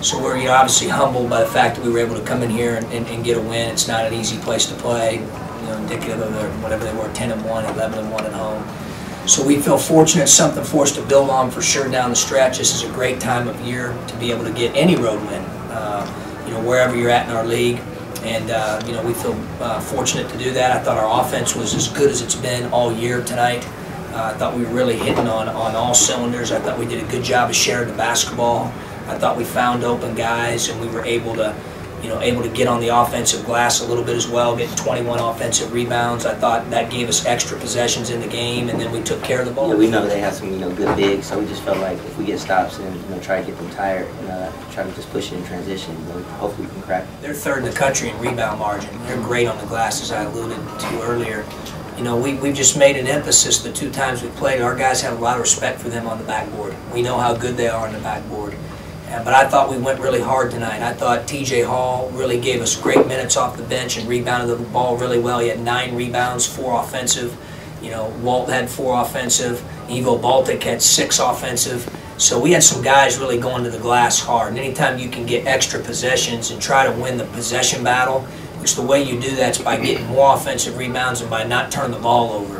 So we're you know, obviously humbled by the fact that we were able to come in here and, and, and get a win. It's not an easy place to play, you know, indicative of their, whatever they were, 10 and 1, 11 and 1 at home. So we feel fortunate, something for us to build on for sure down the stretch. This is a great time of year to be able to get any road win, uh, you know, wherever you're at in our league. And, uh, you know, we feel uh, fortunate to do that. I thought our offense was as good as it's been all year tonight. Uh, I thought we were really hitting on, on all cylinders. I thought we did a good job of sharing the basketball. I thought we found open guys and we were able to, you know, able to get on the offensive glass a little bit as well, getting 21 offensive rebounds. I thought that gave us extra possessions in the game, and then we took care of the ball. Yeah, we know they have some, you know, good bigs, so we just felt like if we get stops and you know try to get them tired, and uh, try to just push it in transition, you know, hopefully we can crack. They're third in the country in rebound margin. They're great on the glass, as I alluded to earlier. You know, we, we've just made an emphasis the two times we played. Our guys have a lot of respect for them on the backboard. We know how good they are on the backboard. Uh, but I thought we went really hard tonight. I thought TJ Hall really gave us great minutes off the bench and rebounded the ball really well. He had nine rebounds, four offensive. You know, Walt had four offensive. Ivo Baltic had six offensive. So we had some guys really going to the glass hard. And anytime you can get extra possessions and try to win the possession battle, which the way you do that's by getting more offensive rebounds and by not turning the ball over.